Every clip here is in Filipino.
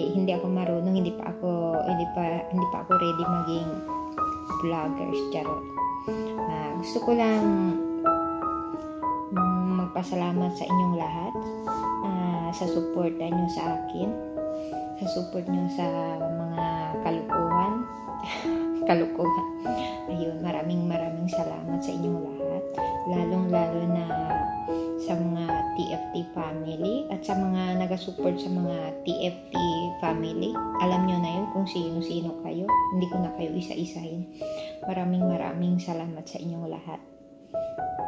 hindi hindi ako marunong, hindi pa ako hindi pa hindi pa ako ready maging vloggers, charot. Uh, gusto ko lang magpasalamat sa inyong lahat uh, sa suporta niyo sa akin, sa support niyo sa mga kalukuhan, kalukuhan. Ayun, maraming maraming salamat sa inyong lahat, lalong-lalo na sa mga TFT family at sa mga nagasupport sa mga TFT family. Alam nyo na yun kung sino-sino kayo. Hindi ko na kayo isa-isahin. Maraming maraming salamat sa inyong lahat.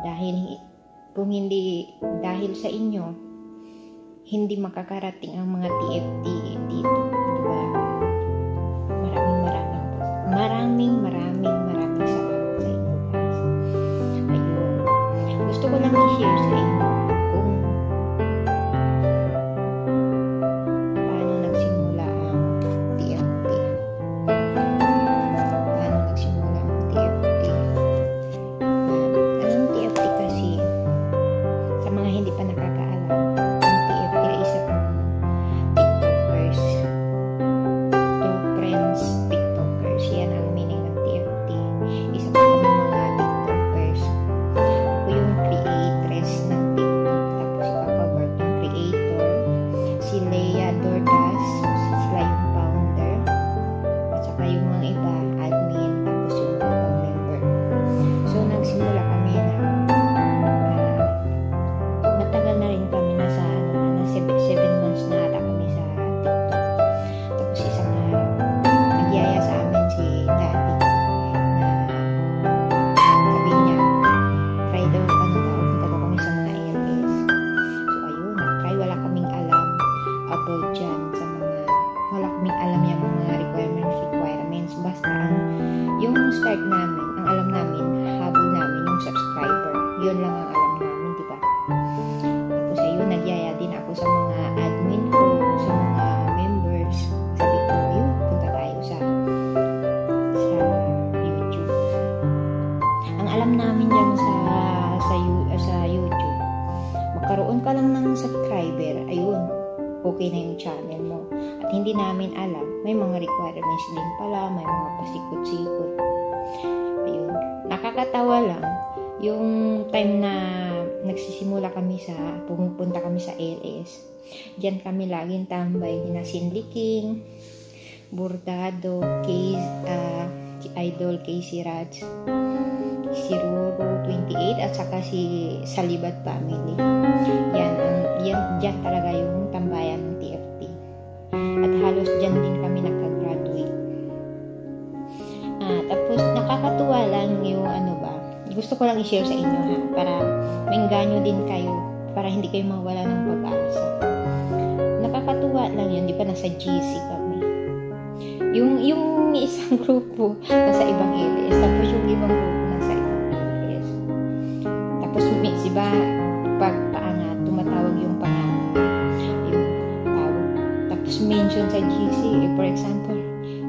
Dahil kung hindi dahil sa inyo, hindi makakarating ang mga TFT dito. Diba? Maraming maraming maraming maraming maraming salamat sa inyo guys. Ayun. Gusto ko lang i-share sa inyo okay na yung channel mo. At hindi namin alam, may mga requirements din pala, may mga pasikot-sikot. Ayun. Nakakatawa lang, yung time na nagsisimula kami sa, pumupunta kami sa LS, diyan kami laging tambay, na Cindy King, Burdado, Case, uh, Idol Casey Raj, si Roro 28 at saka si Salibat Family. Yan, ang, yan, dyan talaga yung tambayan dyan din kami nakagraduate. Ah, tapos nakakatuwa lang yung ano ba, gusto ko lang i-share sa inyo ha, para maingganyo din kayo, para hindi kayo mawala ng pag-asa. Nakakatuwa lang yun, di ba nasa GC kami. Yung, yung isang grupo nasa ibang LS, tapos yung ibang grupo nasa ibang LS. Tapos, di ba, Tapos, mention sa GC, eh, for example,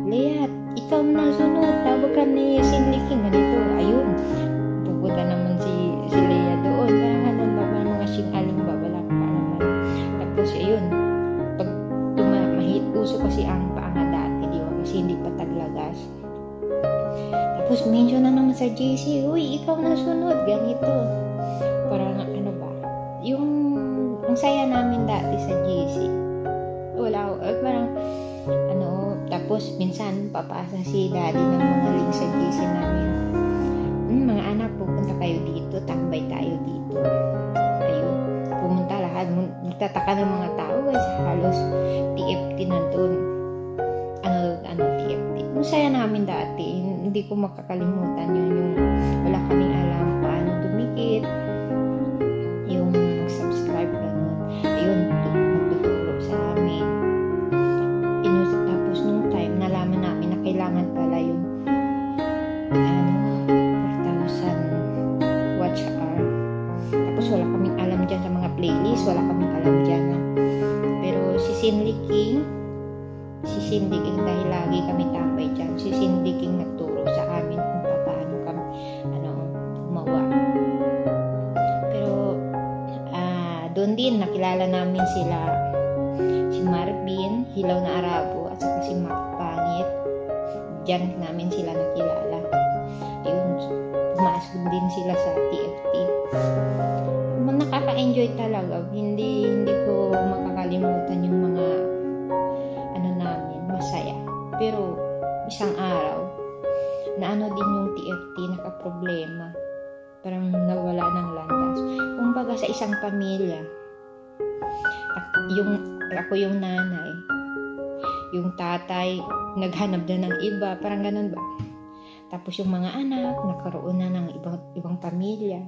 Leah, ikaw na sunod, tawag ka ni Sinliking, ganito, ayun. Pupunta naman si, si Leah doon, parang ano ba, parang mga singaling babalak pa naman. Tapos, ayun, pag tumahit, uso kasi ang paangat dati, di ba? Kasi hindi pa taglagas. Tapos, mention na naman sa GC, uy, ikaw na sunod, ganito. Minsan papasa si daddy ng mga link sa GC namin. Hmm, mga anak, pupunta kayo dito, tambay tayo dito. Ayun, pumunta lahat. Nagtataka ng mga tao guys, halos TFT nandun. Ano, ano, TFT. Masaya namin dati, hindi ko makakalimutan yun, kailangan pala yung ano, 4,000 watch hour. Tapos wala kaming alam dyan sa mga playlist, wala kaming alam dyan. Na. Pero si Cindy King, si Cindy King dahil lagi kami tambay dyan, si Cindy King nagturo sa amin kung paano kami ano, gumawa. Pero ah doon din nakilala namin sila si Catherine, Hilaw na Arabo, at saka si Mac Pangit. Diyan namin sila nakilala. Yun, pumasok din sila sa TFT. Nakaka-enjoy talaga. Hindi, hindi ko makakalimutan yung mga ano namin, masaya. Pero isang araw, na ano din yung TFT, nakaproblema. Parang nawala ng landas. Kumbaga sa isang pamilya, yung, ako yung nanay, yung tatay, naghanap na ng iba, parang ganun ba? Tapos yung mga anak, nakaroon na ng ibang, ibang pamilya.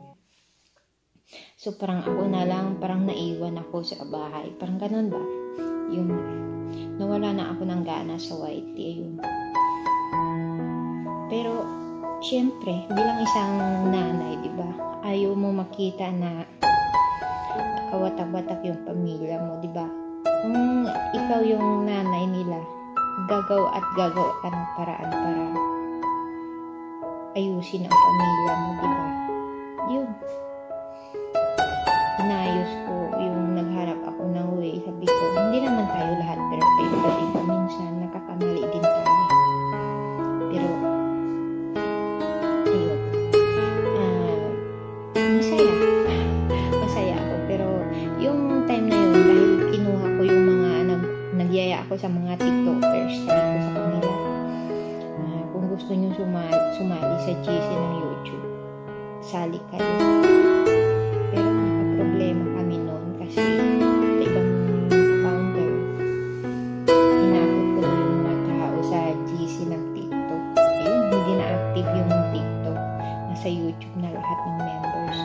So parang ako na lang, parang naiwan ako sa bahay. Parang ganun ba? Yung nawala na ako ng gana sa YT. Yung pero, syempre, bilang isang nanay, di ba? Ayaw mo makita na kawatak-watak yung pamilya mo, di ba? Kung ikaw yung nanay nila, gagaw at gagaw ka ng paraan para ayusin ang pamilya mo, di ba? Yun. Inayos ko yung nagharap ako ng way. Sabi ko, hindi naman tayo lahat perfecto. Diba? Minsan, nakakamali din active yung TikTok. Nasa YouTube na lahat ng members.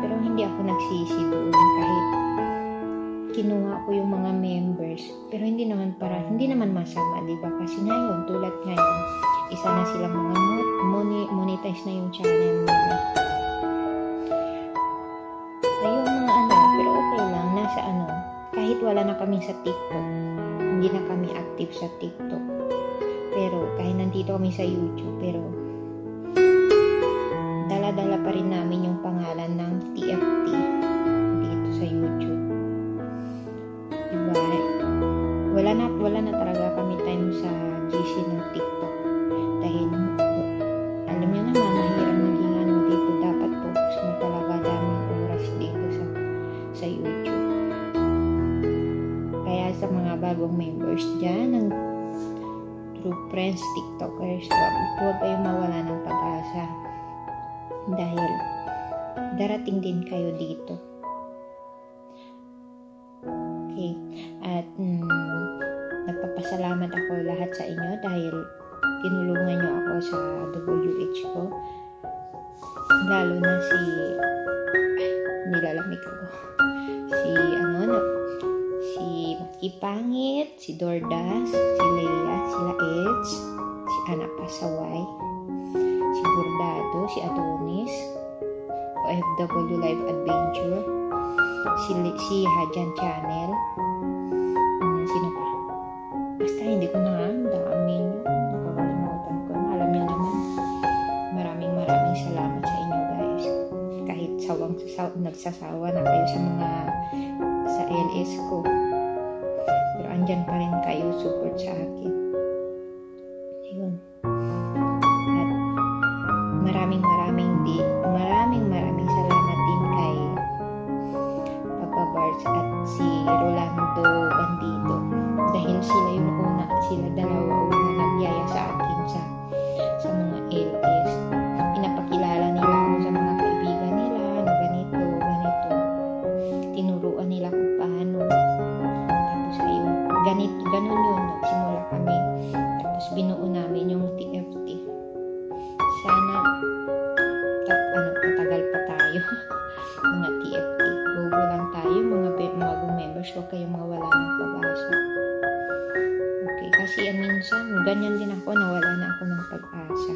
Pero hindi ako nagsisi doon kahit kinuha ko yung mga members. Pero hindi naman para, hindi naman masama, di ba? Kasi ngayon, tulad ngayon, isa na silang mga money, monetize na yung channel nila. Ayun mga ano, pero okay lang, nasa ano, kahit wala na kami sa TikTok, hindi na kami active sa TikTok. Nandito kami sa YouTube, pero dala-dala pa rin namin yung pangalan ng TFT dito sa YouTube. Diba? Wala na, wala na talaga kami time sa GC ng TikTok. Dahil, alam niyo naman, mahirap maging ano dito. Dapat focus mo talaga daming oras dito sa, sa YouTube. Kaya sa mga bagong members dyan, ng True Friends, TikTokers, huwag, huwag kayong mawala ng pag-asa. Dahil, darating din kayo dito. Okay. At, mm, nagpapasalamat ako lahat sa inyo dahil tinulungan niyo ako sa WH ko. Lalo na si ay, nilalamig ako. Si Maki Pangit, si Dordas, si Leia, sila Edge, si Anak Pasaway, si Bordado, si Adonis, OFW Live Adventure, si, si Hajan Channel, um, sino pa? Basta hindi ko na ang dami nyo. Nakakalimutan ko. Alam nyo naman, maraming maraming salamat sa inyo guys. Kahit sawang sasaw, nagsasawa na kayo sa mga sa LS ko. Pero andyan pa rin kayo din ako, nawala na ako ng pag-asa.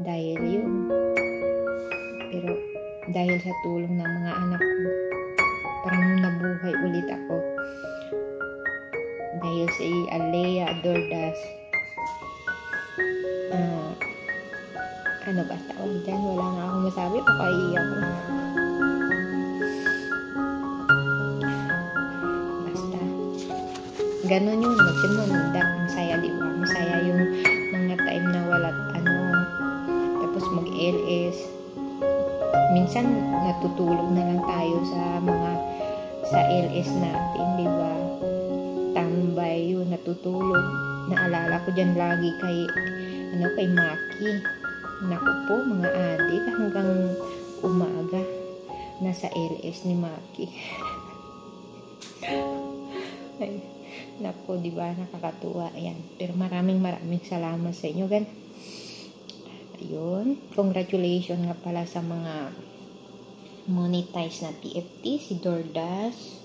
Dahil yun. Pero, dahil sa tulong ng mga anak ko, parang nabuhay ulit ako. Dahil si Alea Dordas, ah, ano ba tawag dyan? Wala na akong masabi. Pakaiyak ko. Basta. ganun yun, magsimunda, masaya, di ba? Masaya yung mga time na wala, ano, tapos mag-LS. Minsan, natutulog na lang tayo sa mga, sa LS natin, di ba? Tambay yun, natutulog. Naalala ko dyan lagi kay, ano, kay Maki. Naku po, mga adik, hanggang umaga, nasa LS ni Maki. Ay, naku, di ba, nakakatuwa. Ayan. Pero maraming maraming salamat sa inyo. Gan Ayun. Congratulations nga pala sa mga monetize na TFT. Si Dordas,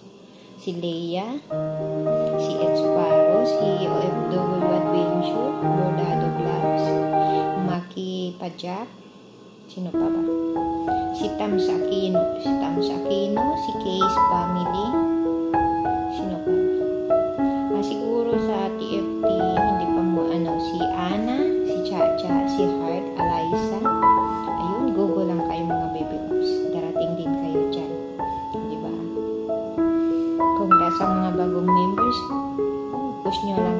si Leia, si Ed Sparrow, si OFW Adventure, Bordado Vlogs, Maki Pajak, sino pa ba? Si Tams Aquino, si Tams Aquino, si Case Family, Kung sa